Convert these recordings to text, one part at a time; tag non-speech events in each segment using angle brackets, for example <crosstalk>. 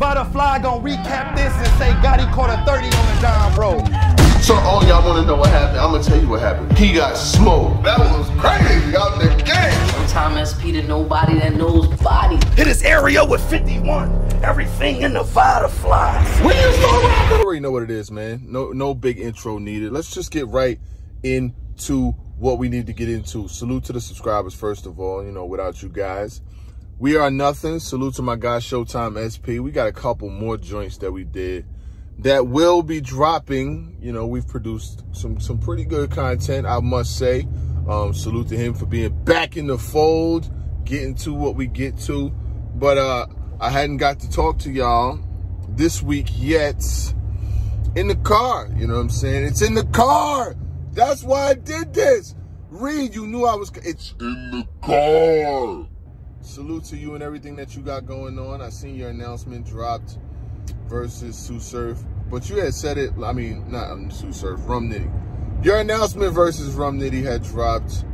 Butterfly gonna recap this and say God he caught a 30 on the John Bro. So all y'all wanna know what happened, I'm gonna tell you what happened. He got smoked. That was crazy out the game. Time SP to nobody that knows body. Hit his area with 51. Everything in the butterflies. When you start rapping, You already know what it is, man. No, no big intro needed. Let's just get right into what we need to get into. Salute to the subscribers, first of all. You know, without you guys, we are nothing. Salute to my guy Showtime SP. We got a couple more joints that we did that will be dropping. You know, we've produced some some pretty good content, I must say. Um, salute to him for being back in the fold, getting to what we get to. But uh, I hadn't got to talk to y'all this week yet in the car. You know what I'm saying? It's in the car. That's why I did this. Reed, you knew I was. It's in the car. Salute to you and everything that you got going on. I seen your announcement dropped versus Tsu Surf, but you had said it. I mean, not um, Tsu Surf, Rum Nitty. Your announcement versus Rum Nitty had dropped,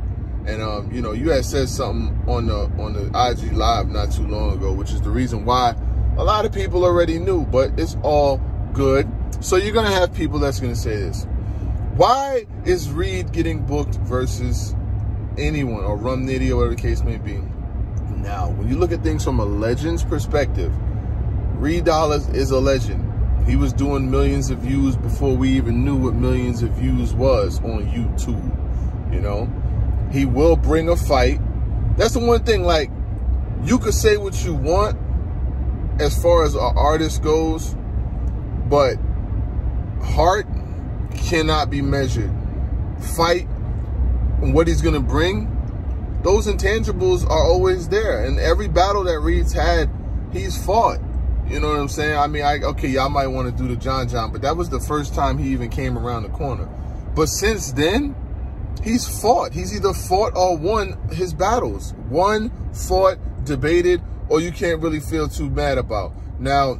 and um, you know, you had said something on the on the IG live not too long ago, which is the reason why a lot of people already knew. But it's all good. So you're gonna have people that's gonna say this. Why is Reed getting booked versus anyone or Rum Nitty or whatever the case may be? Now, when you look at things from a legend's perspective, Reed Dollaz is a legend. He was doing millions of views before we even knew what millions of views was on YouTube. You know, he will bring a fight. That's the one thing. Like, you could say what you want as far as an artist goes, but heart cannot be measured. Fight and what he's gonna bring, those intangibles are always there. And every battle that Reed's had, he's fought. You know what I'm saying? I mean, I okay, y'all might want to do the John John, but that was the first time he even came around the corner. But since then, he's fought. He's either fought or won his battles. Won, fought, debated, or you can't really feel too bad about. Now,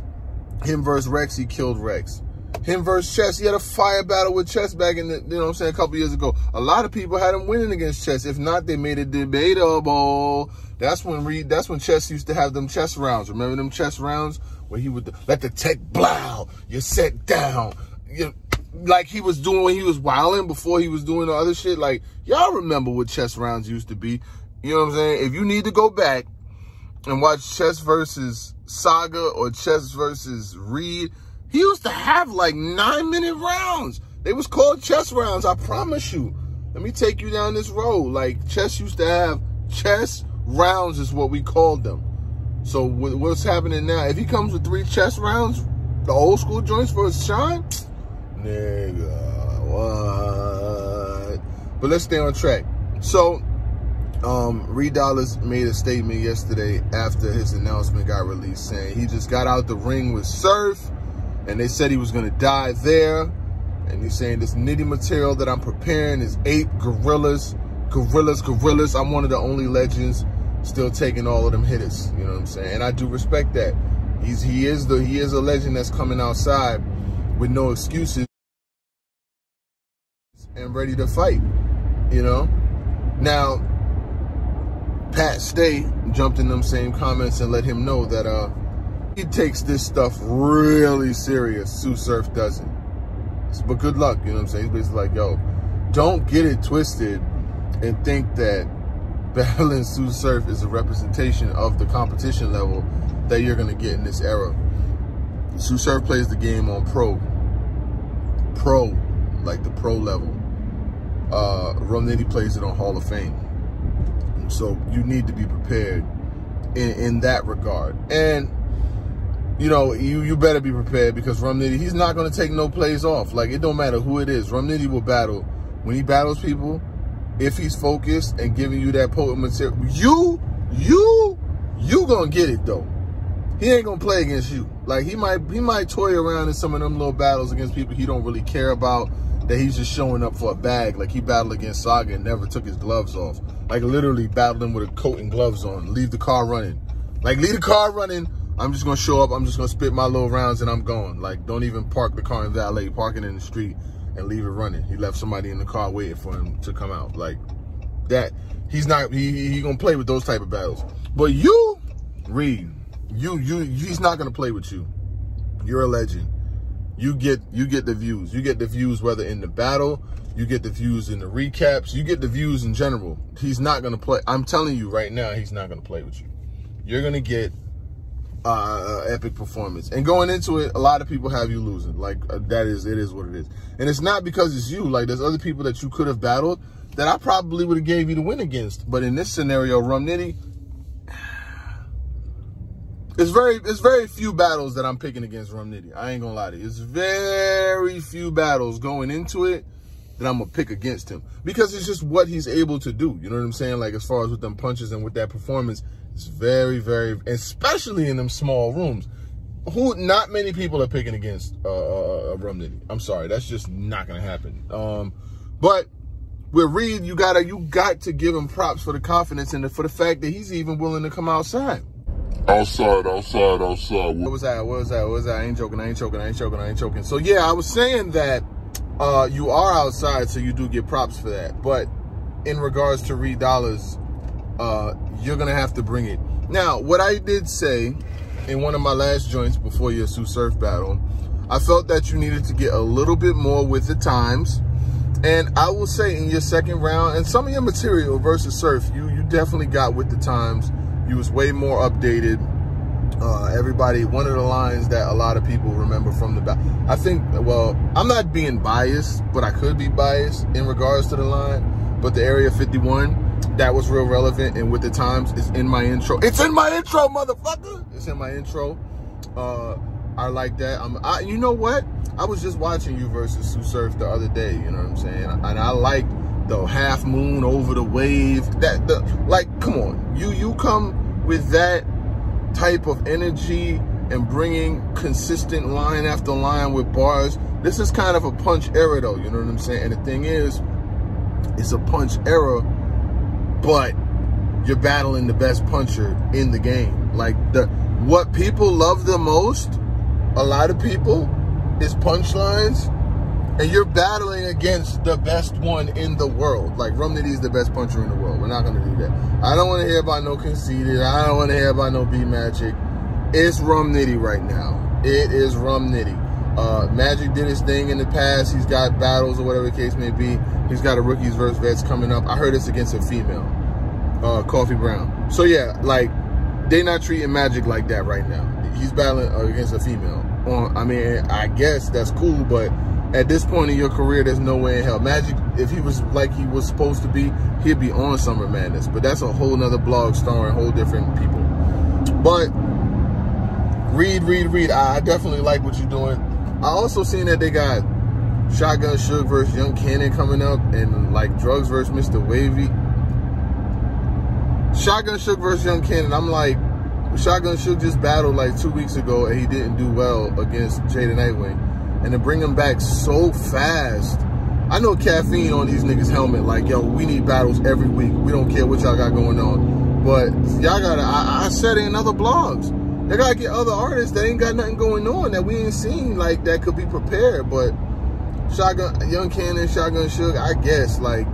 him versus Rex, he killed Rex. Him versus Chess, he had a fire battle with Chess back in the, you know what I'm saying, a couple years ago. A lot of people had him winning against Chess. If not, they made it debatable. That's when Reed, that's when Chess used to have them chess rounds. Remember them chess rounds where he would let the tech blow, you set down. You like he was doing when he was wilding before he was doing the other shit. Like, y'all remember what chess rounds used to be. You know what I'm saying? If you need to go back and watch chess versus Saga or chess versus Reed, he used to have like nine minute rounds. They was called chess rounds, I promise you. Let me take you down this road. Like chess used to have chess rounds is what we called them. So what's happening now? If he comes with three chess rounds, the old school joints for his shine, nigga, what? But let's stay on track. So, um, Reed Dollaz made a statement yesterday after his announcement got released saying he just got out the ring with Surf and they said he was gonna die there. And he's saying this nitty material that I'm preparing is ape, gorillas, gorillas, gorillas. I'm one of the only legends still taking all of them hitters. You know what I'm saying? And I do respect that. He's he is the he is a legend that's coming outside with no excuses and ready to fight. You know? Now, Pat Stay jumped in them same comments and let him know that uh he takes this stuff really serious. Tsu Surf doesn't. But good luck, you know what I'm saying? He's basically like, yo, don't get it twisted and think that battling Tsu Surf is a representation of the competition level that you're going to get in this era. Tsu Surf plays the game on pro. Pro, like the pro level. Uh, Rum Nitty plays it on Hall of Fame. So you need to be prepared in, in that regard. And you know, you you better be prepared because Rum Nitty, he's not going to take no plays off. Like, it don't matter who it is. Rum Nitty will battle. When he battles people, if he's focused and giving you that potent material, you, you, you going to get it, though. He ain't going to play against you. Like, he might he might toy around in some of them little battles against people he don't really care about, that he's just showing up for a bag. Like, he battled against Saga and never took his gloves off. Like, literally battling with a coat and gloves on. Leave the car running. Like, leave the car running I'm just gonna show up. I'm just gonna spit my little rounds and I'm going. Like, don't even park the car in valet. Park it in the street and leave it running. He left somebody in the car waiting for him to come out. Like that. He's not. He he gonna play with those type of battles. But you, Reed, you you he's not gonna play with you. You're a legend. You get you get the views. You get the views whether in the battle, you get the views in the recaps, you get the views in general. He's not gonna play. I'm telling you right now, he's not gonna play with you. You're gonna get uh, epic performance. And going into it, a lot of people have you losing. Like uh, that is, it is what it is. And it's not because it's you. Like there's other people that you could have battled that I probably would have gave you the win against. But in this scenario, Rum Nitty, <sighs> it's very, it's very few battles that I'm picking against Rum Nitty. I ain't gonna lie to you. It's very few battles going into it that I'm gonna pick against him because it's just what he's able to do. You know what I'm saying? Like as far as with them punches and with that performance, it's very, very, especially in them small rooms. Who not many people are picking against uh, uh, uh I'm sorry, that's just not gonna happen. Um, but with Reed, you gotta you got to give him props for the confidence and the, for the fact that he's even willing to come outside. Outside, outside, outside. What was that? What was that? What was that? I ain't joking. I ain't joking. I ain't joking. I ain't joking. So yeah, I was saying that uh, you are outside, so you do get props for that. But in regards to Reed Dollaz, uh, you're gonna have to bring it. Now, what I did say in one of my last joints before your Tsu Surf battle, I felt that you needed to get a little bit more with the times. And I will say in your second round, and some of your material versus Surf, you you definitely got with the times. You was way more updated. Uh, everybody, one of the lines that a lot of people remember from the back. I think, well, I'm not being biased, but I could be biased in regards to the line. But the Area 51, that was real relevant. And with the times, it's in my intro. It's in my intro, motherfucker. It's in my intro. Uh, I like that. I'm, I, you know what? I was just watching you versus Tsu Surf the other day. You know what I'm saying? And I like the half moon over the wave. That the like, come on, you you come with that type of energy and bringing consistent line after line with bars. This is kind of a punch era, though. You know what I'm saying? And the thing is, it's a punch era, but you're battling the best puncher in the game. Like the what people love the most, a lot of people, is punchlines and you're battling against the best one in the world. Like Rum Nitty is the best puncher in the world. We're not gonna do that. I don't want to hear about no conceited. I don't want to hear about no B Magic. It's Rum Nitty right now. It is Rum Nitty. Uh, Magic did his thing in the past. He's got battles or whatever the case may be. He's got a rookies versus vets coming up. I heard it's against a female, uh, Coffee Brown. So yeah, like they not treating Magic like that right now. He's battling against a female. I mean, I guess that's cool, but at this point in your career, there's no way in hell. Magic, if he was like he was supposed to be, he'd be on Summer Madness. But that's a whole nother blog starring whole different people. But Reed, Reed, Reed. I definitely like what you're doing. I also seen that they got Shotgun Suge versus Young Cannon coming up and like Drugs versus Mr. Wavy. Shotgun Suge versus Young Cannon. I'm like, Shotgun Suge just battled like two weeks ago and he didn't do well against Jaden Nightwing and to bring them back so fast. I know caffeine on these niggas' helmet, like, yo, we need battles every week. We don't care what y'all got going on. But y'all gotta, I, I said it in other blogs. They gotta get other artists that ain't got nothing going on that we ain't seen, like, that could be prepared. But Shotgun, Young Cannon, Shotgun Suge, I guess, like,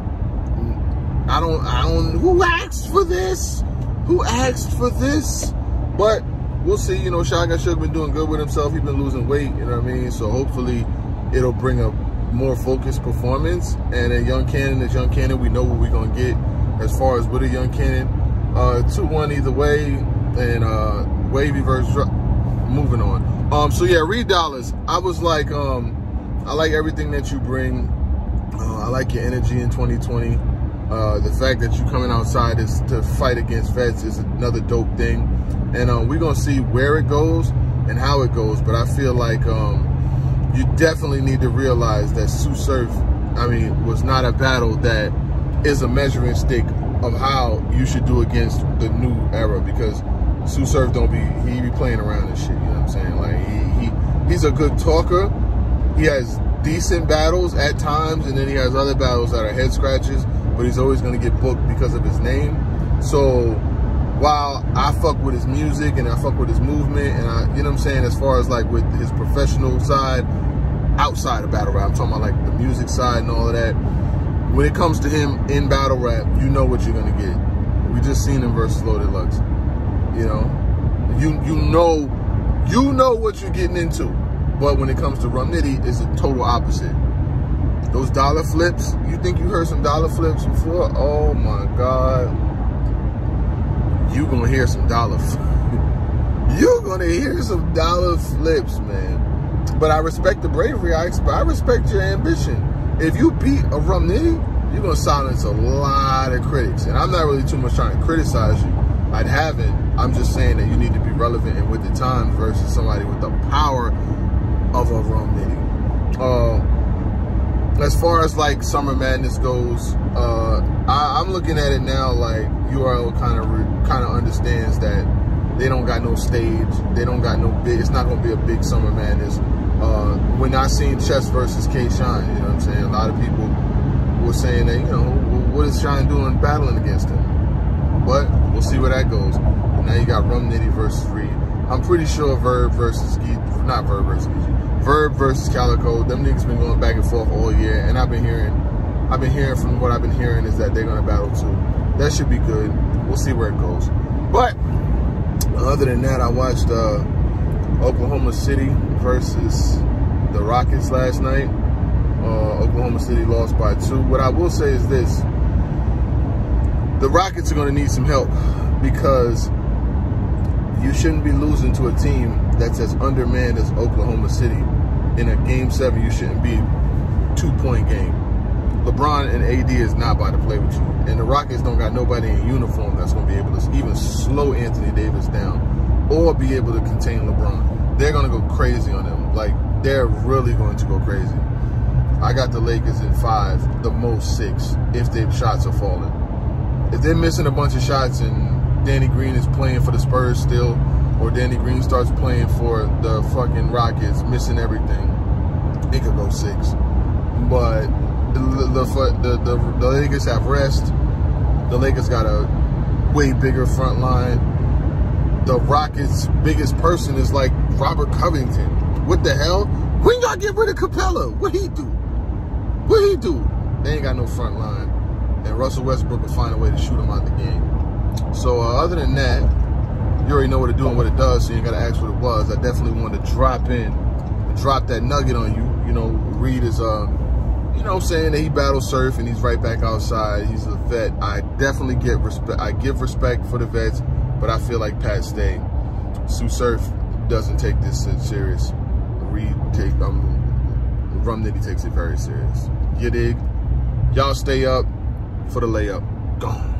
I don't, I don't, who asked for this? Who asked for this? But we'll see. You know, Shotgun Suge been doing good with himself. He's been losing weight, you know what I mean? So hopefully it'll bring a more focused performance. And then Young Cannon is Young Cannon. We know what we're to get as far as with a Young Cannon. 2-1 uh, either way. And uh, Wavy versus... Moving on. Um, so yeah, Reed Dollaz. I was like, um, I like everything that you bring. Uh, I like your energy in 2020. Uh, the fact that you coming outside is to fight against vets is another dope thing. And um, we're going to see where it goes and how it goes. But I feel like um, you definitely need to realize that Tsu Surf, I mean, was not a battle that is a measuring stick of how you should do against the new era because Tsu Surf don't be, he be playing around and shit, you know what I'm saying? Like, he, he he's a good talker. He has decent battles at times, and then he has other battles that are head scratches, but he's always going to get booked because of his name. So while I fuck with his music and I fuck with his movement and I, you know what I'm saying, as far as like with his professional side, outside of battle rap, I'm talking about like the music side and all of that. When it comes to him in battle rap, you know what you're gonna get. We just seen him versus Loaded Lux. You know, you you know, you know what you're getting into. But when it comes to Rum Nitty, it's a total opposite. Those dollar flips, you think you heard some dollar flips before? Oh my God. You gonna hear some dollar <laughs> You're gonna hear some dollar flips, man. But I respect the bravery. I, I respect your ambition. If you beat a Rum Nitty, you're gonna silence a lot of critics. And I'm not really too much trying to criticize you. I'd haven't. I'm just saying that you need to be relevant and with the times versus somebody with the power of a Rum Nitty. Uh, as far as like Summer Madness goes, uh, I, am looking at it now like URL kind of kind of understands that they don't got no stage, they don't got no big. It's not gonna be a big Summer Madness. Uh, we're not seeing Chess versus K Shine. You know what I'm saying? A lot of people were saying that you know what is Shine doing battling against him, but we'll see where that goes. Now you got Rum Nitty versus Reed. I'm pretty sure Verb versus not Verb versus Verb versus Calicoe, them niggas been going back and forth all year, and I've been hearing, I've been hearing from what I've been hearing is that they're gonna battle too. That should be good. We'll see where it goes. But other than that, I watched uh, Oklahoma City versus the Rockets last night. Uh, Oklahoma City lost by two. What I will say is this: the Rockets are to need some help because you shouldn't be losing to a team that's as undermanned as Oklahoma City. In a game seven, you shouldn't be two point game. LeBron and AD is not about to play with you. And the Rockets don't got nobody in uniform that's going to be able to even slow Anthony Davis down or be able to contain LeBron. They're going to go crazy on them. Like, they're really going to go crazy. I got the Lakers in five, the most six, if their shots are falling. If they're missing a bunch of shots and Danny Green is playing for the Spurs still, or Danny Green starts playing for the fucking Rockets, missing everything, it could go six. But the the, the, the, the Lakers have rest. The Lakers got a way bigger front line. The Rockets' biggest person is like Robert Covington. What the hell? When y'all get rid of Capela? What he do? What he do? They ain't got no front line. And Russell Westbrook will find a way to shoot him out the game. So uh, other than that, you already know what to do and what it does, so you ain't gotta ask what it was. I definitely wanted to drop in, drop that nugget on you. You know, Reed is uh, you know, saying that he battle surf and he's right back outside. He's a vet. I definitely get respect. I give respect for the vets, but I feel like Pat Stay, Tsu Surf doesn't take this serious. Reed take um, Rum Nitty takes it very serious. You dig? Y'all stay up for the layup. Gone.